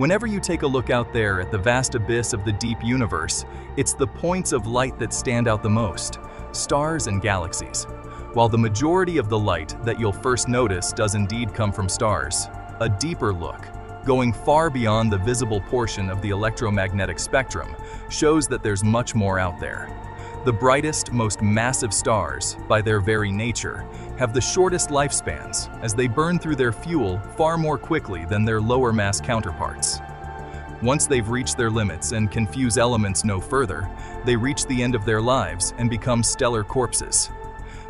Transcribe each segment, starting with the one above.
Whenever you take a look out there at the vast abyss of the deep universe, it's the points of light that stand out the most, stars and galaxies. While the majority of the light that you'll first notice does indeed come from stars, a deeper look, going far beyond the visible portion of the electromagnetic spectrum, shows that there's much more out there. The brightest, most massive stars, by their very nature, have the shortest lifespans as they burn through their fuel far more quickly than their lower mass counterparts. Once they've reached their limits and can fuse elements no further, they reach the end of their lives and become stellar corpses.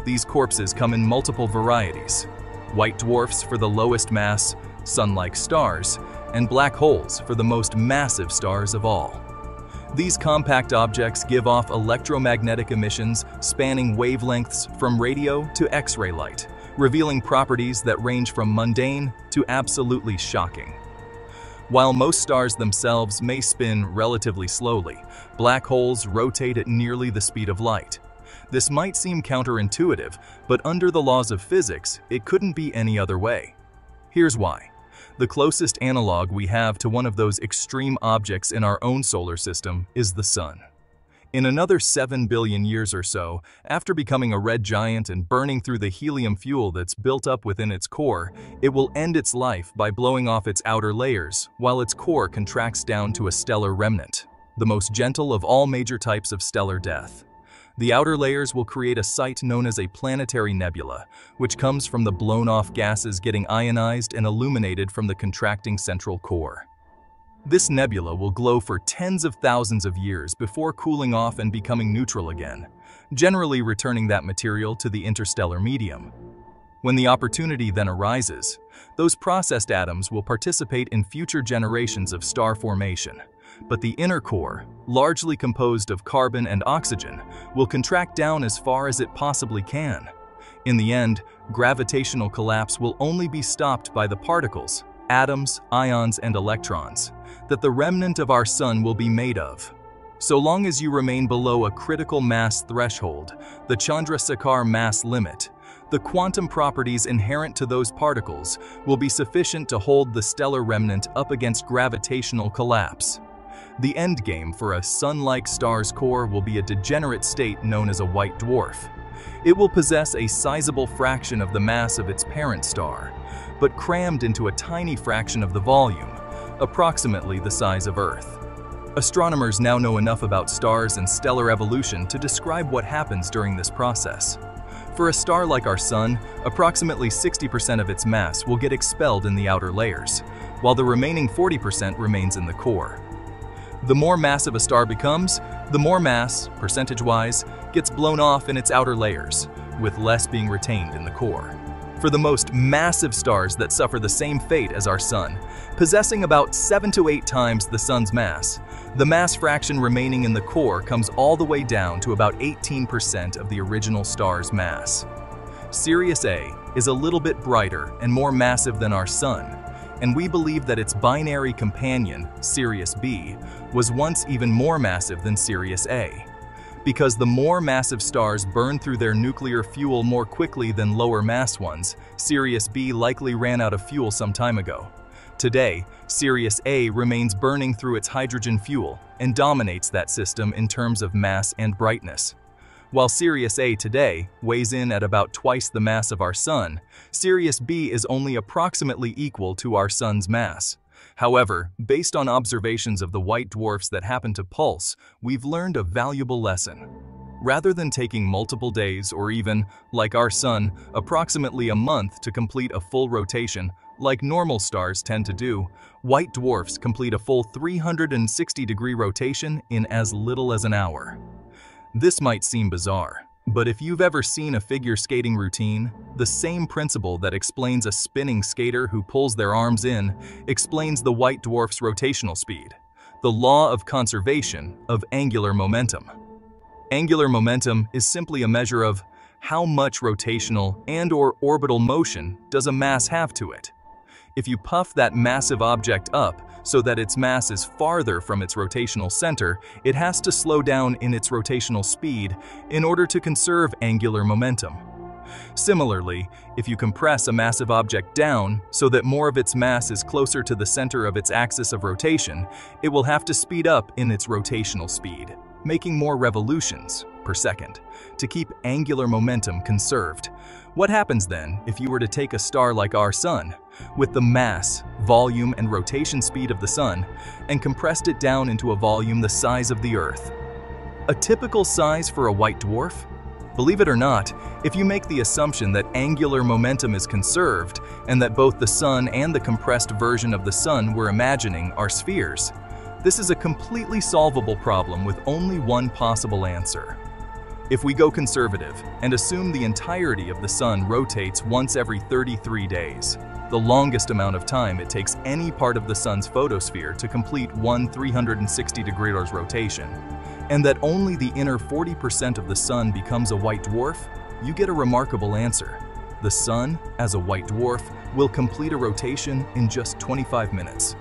These corpses come in multiple varieties. White dwarfs for the lowest mass, sun-like stars, and black holes for the most massive stars of all. These compact objects give off electromagnetic emissions spanning wavelengths from radio to X-ray light, revealing properties that range from mundane to absolutely shocking. While most stars themselves may spin relatively slowly, black holes rotate at nearly the speed of light. This might seem counterintuitive, but under the laws of physics, it couldn't be any other way. Here's why. The closest analog we have to one of those extreme objects in our own solar system is the Sun. In another 7 billion years or so, after becoming a red giant and burning through the helium fuel that's built up within its core, it will end its life by blowing off its outer layers while its core contracts down to a stellar remnant, the most gentle of all major types of stellar death. The outer layers will create a site known as a planetary nebula, which comes from the blown-off gases getting ionized and illuminated from the contracting central core. This nebula will glow for tens of thousands of years before cooling off and becoming neutral again, generally returning that material to the interstellar medium. When the opportunity then arises, those processed atoms will participate in future generations of star formation, but the inner core, largely composed of carbon and oxygen, will contract down as far as it possibly can. In the end, gravitational collapse will only be stopped by the particles, atoms, ions, and electrons, that the remnant of our sun will be made of. So long as you remain below a critical mass threshold, the Chandrasekhar mass limit, the quantum properties inherent to those particles will be sufficient to hold the stellar remnant up against gravitational collapse. The endgame for a sun-like star's core will be a degenerate state known as a white dwarf. It will possess a sizable fraction of the mass of its parent star, but crammed into a tiny fraction of the volume, approximately the size of Earth. Astronomers now know enough about stars and stellar evolution to describe what happens during this process. For a star like our Sun, approximately 60% of its mass will get expelled in the outer layers, while the remaining 40% remains in the core. The more massive a star becomes, the more mass, percentage-wise, gets blown off in its outer layers, with less being retained in the core. For the most massive stars that suffer the same fate as our Sun, possessing about 7 to 8 times the Sun's mass, the mass fraction remaining in the core comes all the way down to about 18% of the original star's mass. Sirius A is a little bit brighter and more massive than our Sun, and we believe that its binary companion, Sirius B, was once even more massive than Sirius A. Because the more massive stars burn through their nuclear fuel more quickly than lower mass ones, Sirius B likely ran out of fuel some time ago. Today, Sirius A remains burning through its hydrogen fuel and dominates that system in terms of mass and brightness. While Sirius A today weighs in at about twice the mass of our Sun, Sirius B is only approximately equal to our Sun's mass. However, based on observations of the white dwarfs that happen to pulse, we've learned a valuable lesson. Rather than taking multiple days or even, like our Sun, approximately a month to complete a full rotation, like normal stars tend to do, white dwarfs complete a full 360-degree rotation in as little as an hour. This might seem bizarre, but if you've ever seen a figure skating routine, the same principle that explains a spinning skater who pulls their arms in explains the white dwarf's rotational speed, the law of conservation of angular momentum. Angular momentum is simply a measure of how much rotational and or orbital motion does a mass have to it. If you puff that massive object up so that its mass is farther from its rotational center, it has to slow down in its rotational speed in order to conserve angular momentum. Similarly, if you compress a massive object down so that more of its mass is closer to the center of its axis of rotation, it will have to speed up in its rotational speed, making more revolutions per second, to keep angular momentum conserved. What happens then if you were to take a star like our Sun, with the mass, volume, and rotation speed of the Sun, and compressed it down into a volume the size of the Earth? A typical size for a white dwarf? Believe it or not, if you make the assumption that angular momentum is conserved and that both the Sun and the compressed version of the Sun we're imagining are spheres, this is a completely solvable problem with only one possible answer. If we go conservative and assume the entirety of the Sun rotates once every 33 days, the longest amount of time it takes any part of the Sun's photosphere to complete one 360 degrees rotation, and that only the inner 40% of the Sun becomes a white dwarf, you get a remarkable answer. The Sun, as a white dwarf, will complete a rotation in just 25 minutes.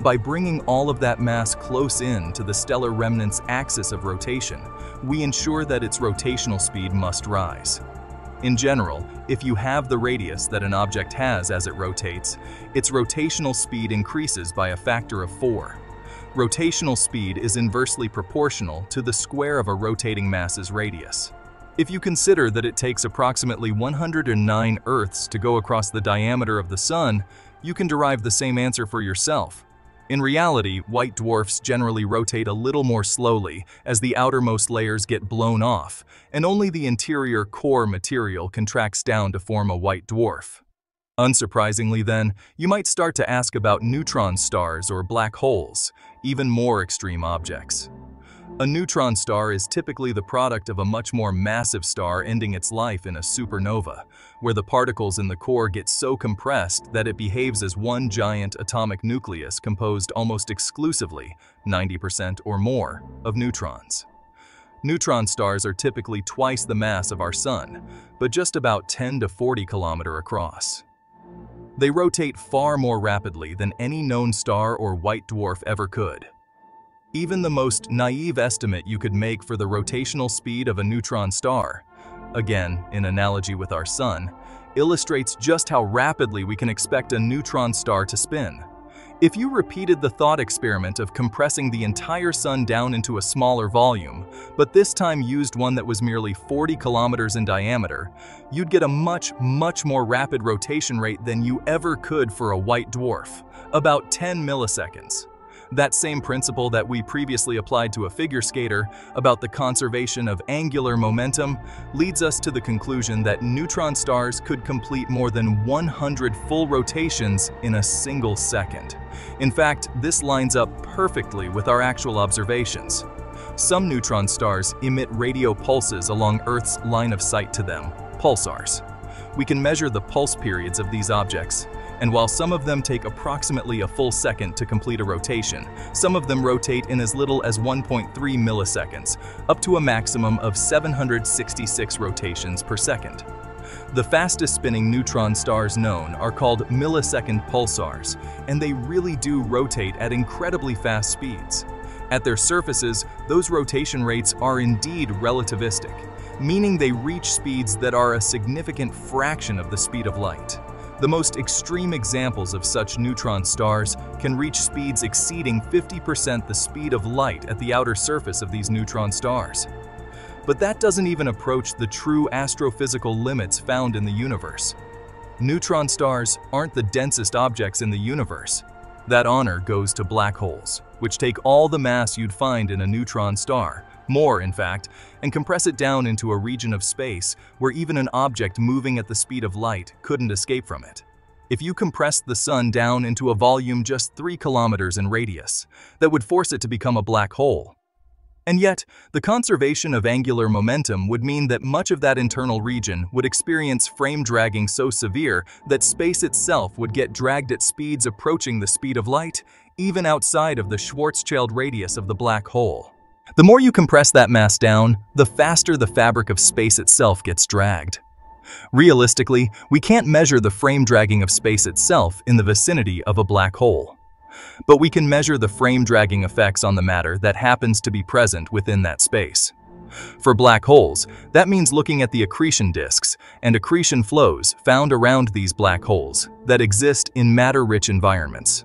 By bringing all of that mass close in to the stellar remnant's axis of rotation, we ensure that its rotational speed must rise. In general, if you have the radius that an object has as it rotates, its rotational speed increases by a factor of 4. Rotational speed is inversely proportional to the square of a rotating mass's radius. If you consider that it takes approximately 109 Earths to go across the diameter of the Sun, you can derive the same answer for yourself. In reality, white dwarfs generally rotate a little more slowly as the outermost layers get blown off, and only the interior core material contracts down to form a white dwarf. Unsurprisingly then, you might start to ask about neutron stars or black holes, even more extreme objects. A neutron star is typically the product of a much more massive star ending its life in a supernova, where the particles in the core get so compressed that it behaves as one giant atomic nucleus composed almost exclusively, 90% or more, of neutrons. Neutron stars are typically twice the mass of our Sun, but just about 10 to 40 kilometer across. They rotate far more rapidly than any known star or white dwarf ever could. Even the most naive estimate you could make for the rotational speed of a neutron star, again, in analogy with our sun, illustrates just how rapidly we can expect a neutron star to spin. If you repeated the thought experiment of compressing the entire sun down into a smaller volume, but this time used one that was merely 40 kilometers in diameter, you'd get a much, much more rapid rotation rate than you ever could for a white dwarf, about 10 milliseconds. That same principle that we previously applied to a figure skater about the conservation of angular momentum leads us to the conclusion that neutron stars could complete more than 100 full rotations in a single second. In fact, this lines up perfectly with our actual observations. Some neutron stars emit radio pulses along Earth's line of sight to them, pulsars. We can measure the pulse periods of these objects, and while some of them take approximately a full second to complete a rotation, some of them rotate in as little as 1.3 milliseconds, up to a maximum of 766 rotations per second. The fastest spinning neutron stars known are called millisecond pulsars, and they really do rotate at incredibly fast speeds. At their surfaces, those rotation rates are indeed relativistic, meaning they reach speeds that are a significant fraction of the speed of light. The most extreme examples of such neutron stars can reach speeds exceeding 50% the speed of light at the outer surface of these neutron stars. But that doesn't even approach the true astrophysical limits found in the universe. Neutron stars aren't the densest objects in the universe. That honor goes to black holes, which take all the mass you'd find in a neutron star more in fact, and compress it down into a region of space where even an object moving at the speed of light couldn't escape from it. If you compressed the sun down into a volume just 3 kilometers in radius, that would force it to become a black hole. And yet, the conservation of angular momentum would mean that much of that internal region would experience frame dragging so severe that space itself would get dragged at speeds approaching the speed of light, even outside of the Schwarzschild radius of the black hole. The more you compress that mass down, the faster the fabric of space itself gets dragged. Realistically, we can't measure the frame dragging of space itself in the vicinity of a black hole. But we can measure the frame dragging effects on the matter that happens to be present within that space. For black holes, that means looking at the accretion disks and accretion flows found around these black holes that exist in matter-rich environments.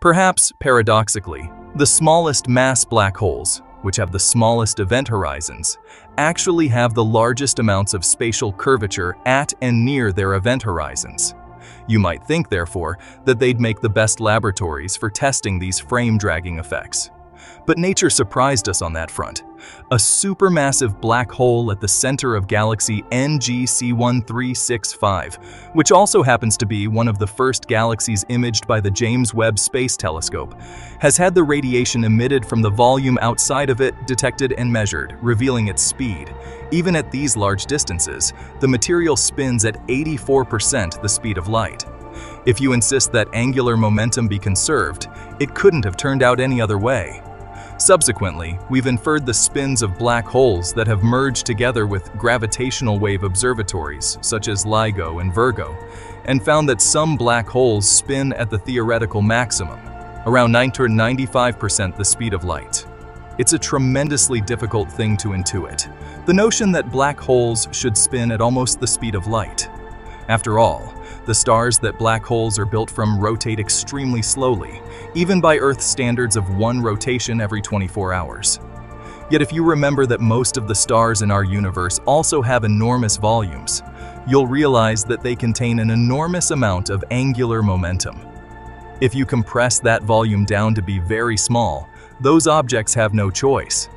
Perhaps, paradoxically, the smallest mass black holes, which have the smallest event horizons, actually have the largest amounts of spatial curvature at and near their event horizons. You might think, therefore, that they'd make the best laboratories for testing these frame-dragging effects. But nature surprised us on that front. A supermassive black hole at the center of galaxy NGC1365, which also happens to be one of the first galaxies imaged by the James Webb Space Telescope, has had the radiation emitted from the volume outside of it detected and measured, revealing its speed. Even at these large distances, the material spins at 84% the speed of light. If you insist that angular momentum be conserved, it couldn't have turned out any other way. Subsequently, we've inferred the spins of black holes that have merged together with gravitational wave observatories, such as LIGO and Virgo, and found that some black holes spin at the theoretical maximum, around 95% the speed of light. It's a tremendously difficult thing to intuit, the notion that black holes should spin at almost the speed of light. After all, the stars that black holes are built from rotate extremely slowly, even by Earth's standards of one rotation every 24 hours. Yet if you remember that most of the stars in our universe also have enormous volumes, you'll realize that they contain an enormous amount of angular momentum. If you compress that volume down to be very small, those objects have no choice.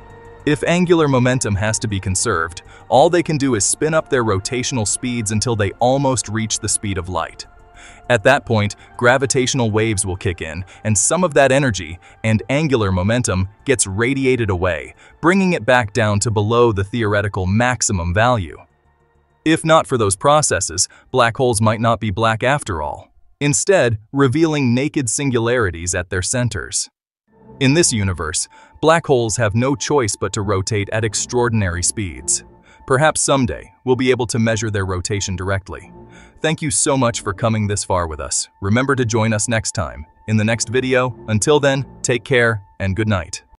If angular momentum has to be conserved, all they can do is spin up their rotational speeds until they almost reach the speed of light. At that point, gravitational waves will kick in, and some of that energy and angular momentum gets radiated away, bringing it back down to below the theoretical maximum value. If not for those processes, black holes might not be black after all, instead revealing naked singularities at their centers. In this universe, black holes have no choice but to rotate at extraordinary speeds. Perhaps someday, we'll be able to measure their rotation directly. Thank you so much for coming this far with us. Remember to join us next time, in the next video. Until then, take care and good night.